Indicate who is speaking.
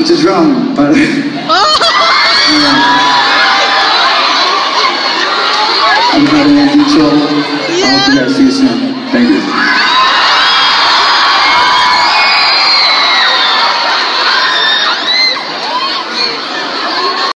Speaker 1: I'm just wrong, but. I'm having a good show. I hope you guys see you soon. Thank you.